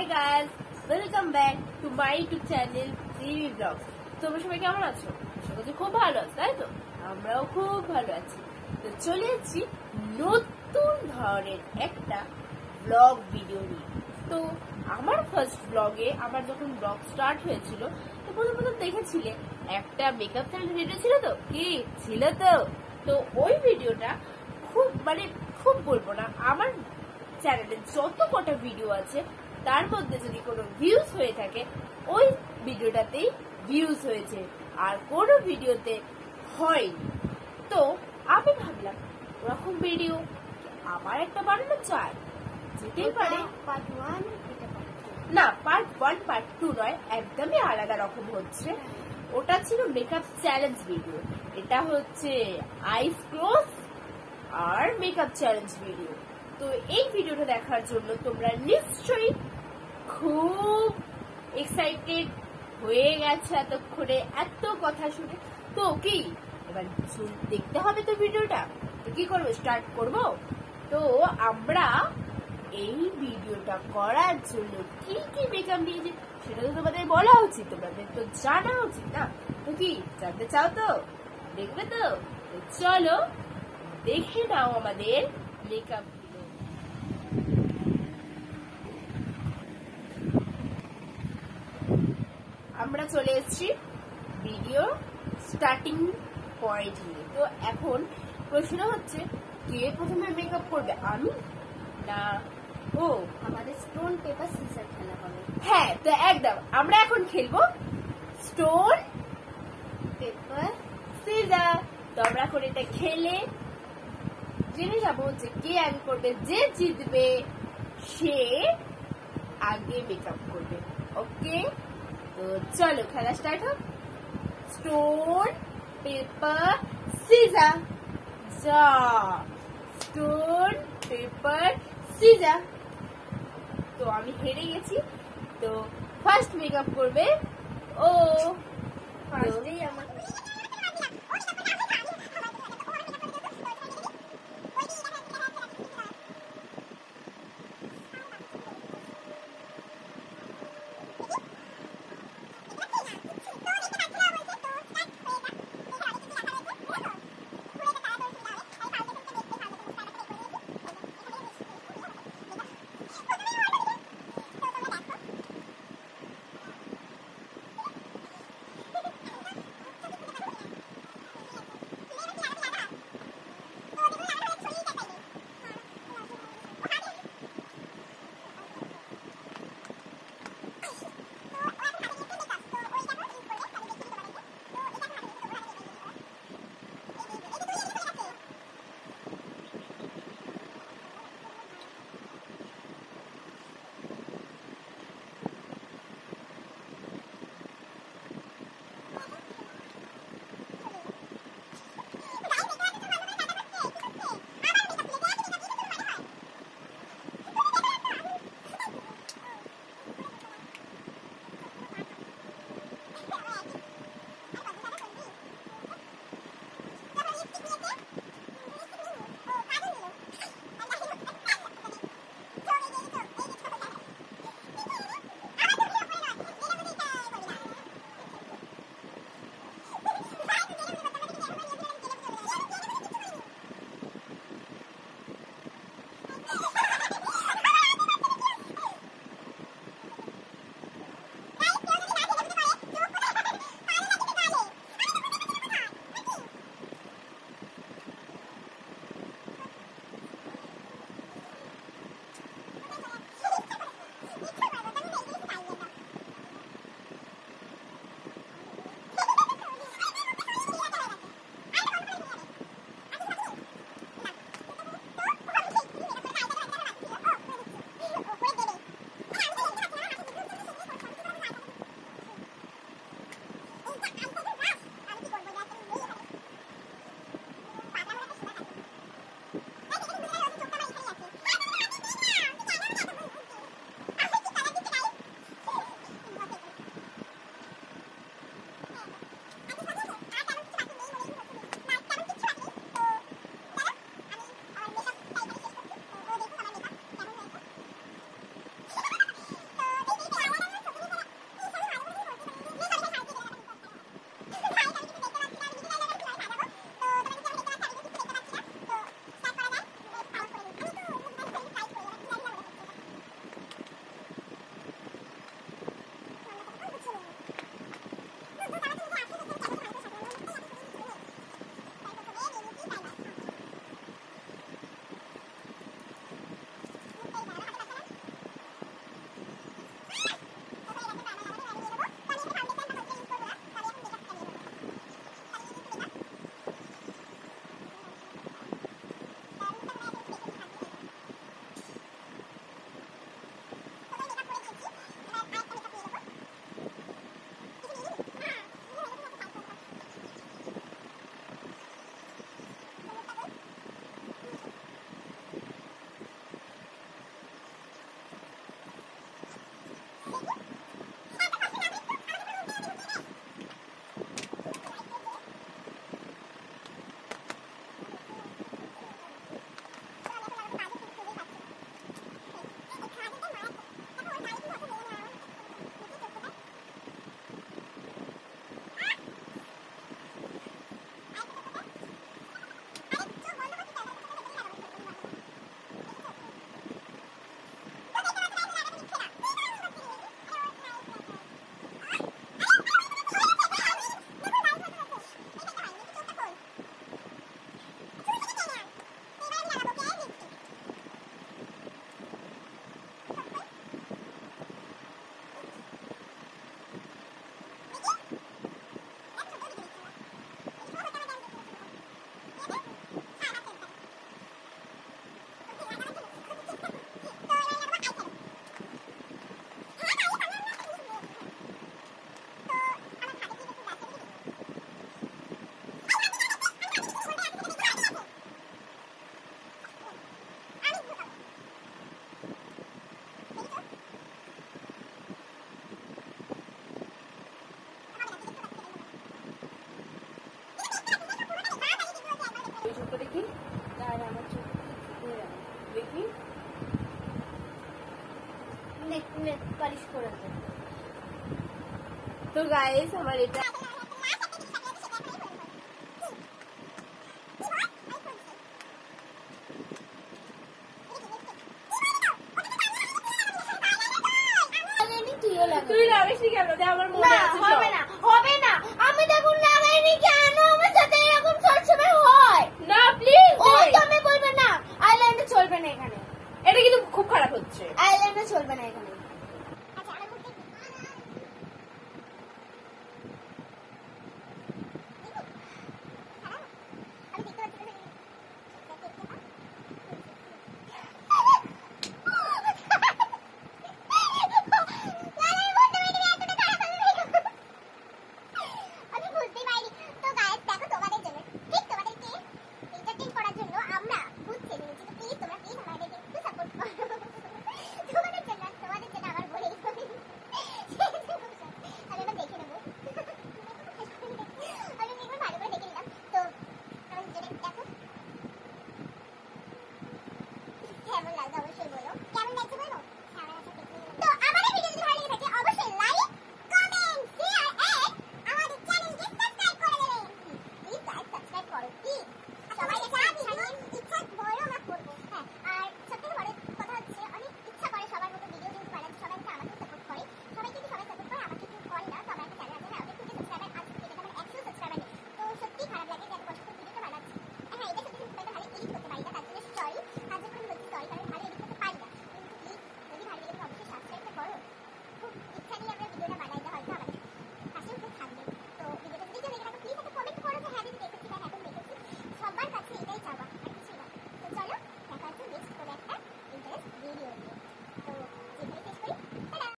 Hi guys welcome back to my YouTube channel TV blog তোমরা সবাই কেমন আছো? করছি খুব ভালো আছো, তাই তো? আমরাও খুব ভালো আছি। তো চলে এসেছি নতুন ধরনের একটা ব্লগ ভিডিও নিয়ে। তো আমার ফার্স্ট ব্লগে আমার যখন ব্লগ স্টার্ট হয়েছিল, তো প্রথম প্রথম দেখেছিলে, একটা মেকআপ চ্যানেল ভিডিও ছিল তো? কি? ছিল তো। তো ওই ভিডিওটা খুব মানে খুব বলব না, আমার চ্যানেলে যত কটা ভিডিও আছে তার মধ্যে যদি কোনো ভিউজ হয়ে থাকে ওই ভিডিওটাতেই ভিউজ হয়েছে। আর কোনো ভিডিওতে হয়নি। তো আমি ভাবলাম ওরকম ভিডিও আবার একটা বানানো চাই যেতেই পারে। পার্ট ওয়ান না পার্ট ওয়ান পার্ট টু নয় একদমই আলাদা রকম হচ্ছে। ওটা ছিল মেকআপ চ্যালেঞ্জ ভিডিও এটা হচ্ছে আইস ক্লোজ আর মেকআপ চ্যালেঞ্জ ভিডিও তো এই ভিডিওটা দেখার জন্য তোমরা নিশ্চয়ই খুব এক্সাইটেড হয়ে গেছে এতক্ষণে, এত কথা শুনে। তো কি, এবার দেখতে হবে তো ভিডিওটা। তো কি করব স্টার্ট করব? তো আমরা এই ভিডিওটা করার জন্য কি কি মেকআপ নিয়েছি, সেটা তো তোমাদের বলা উচিত, তোমাদের তো জানা উচিত না। তো কি, জানতে চাও তো? দেখবে তো? চলো, দেখে নাও আমাদের মেকআপগুলো আমরা চলে এসেছি ভিডিও স্টার্টিং পয়েন্ট নিয়ে। তো এখন প্রশ্ন হচ্ছে, কে প্রথমে মেকআপ করবে, আমি না ও? আমাদের স্টোন পেপার সিজার খেলা হবে। হ্যাঁ তো একদম। আমরা এখন খেলব স্টোন পেপার সিজার তো আমরা এখন এটা খেলে জেনে যাব যে কে আগে করবে, যে জিতবে, সে আগে মেকআপ করবে। ওকে তো চলো খেলা স্টার্ট হোক। স্টোন পেপার সিজা যা স্টোন পেপার সিজা তো আমি হেরে গেছি। তো ফার্স্ট মেকআপ করবে ও। ফার্স্টেই আমার পালিশ করে তো গাইস আমার এটা। তুই কেন? আমার মনে আছে হবে না, হবে না। আমি দেখুন লাগাইনি কেন? আমার সাথে এরকম সবসময় হয়। না প্লিজ ওই তো আমি না আইল্যান্ডে চলবে না এখানে। এটা কিন্তু খুব খারাপ হচ্ছে। আইল্যান্ডে চলবে না এখানে।